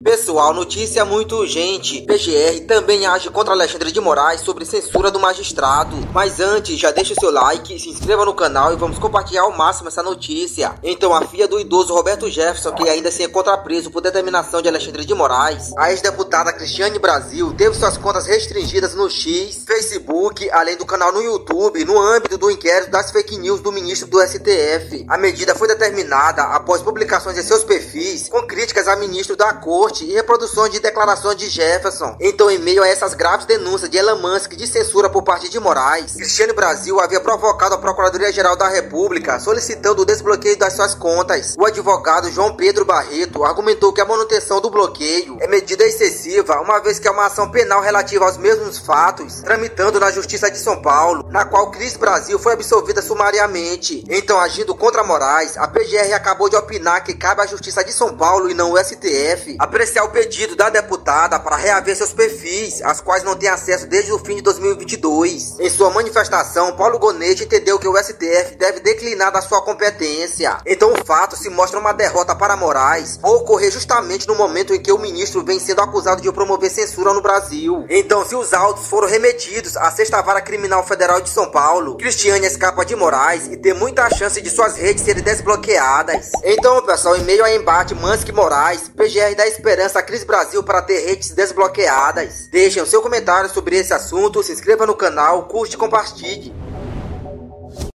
Pessoal, notícia muito urgente. PGR também age contra Alexandre de Moraes sobre censura do magistrado. Mas antes, já deixa o seu like, se inscreva no canal e vamos compartilhar ao máximo essa notícia. Então, a filha do idoso Roberto Jefferson, que ainda se encontra preso por determinação de Alexandre de Moraes, a ex-deputada Cristiane Brasil teve suas contas restringidas no X, Facebook, além do canal no YouTube, no âmbito do inquérito das fake news do ministro do STF. A medida foi determinada após publicações em seus perfis com críticas a ministro da Corte e reproduções de declarações de Jefferson. Então, em meio a essas graves denúncias de Elon Musk de censura por parte de Moraes, Cristiano Brasil havia provocado a Procuradoria-Geral da República solicitando o desbloqueio das suas contas. O advogado João Pedro Barreto argumentou que a manutenção do bloqueio é medida excessiva, uma vez que é uma ação penal relativa aos mesmos fatos, tramitando na Justiça de São Paulo, na qual Cris Brasil foi absolvida sumariamente. Então, agindo contra Moraes, a PGR acabou de opinar que cabe à Justiça de São Paulo e não o STF apreciar o pedido da deputada para reaver seus perfis, as quais não tem acesso desde o fim de 2022. Em sua manifestação, Paulo Gonete entendeu que o STF deve declinar da sua competência. Então o fato se mostra uma derrota para Moraes, ao ocorrer justamente no momento em que o ministro vem sendo acusado de promover censura no Brasil. Então, se os autos foram remetidos à Sexta Vara Criminal Federal de São Paulo, Cristiane escapa de Moraes e tem muita chance de suas redes serem desbloqueadas. Então, pessoal, em meio a embate Mansk Moraes, PGR da Esperança esperança a Cris Brasil para ter redes desbloqueadas? Deixem o seu comentário sobre esse assunto, se inscreva no canal, curte e compartilhe.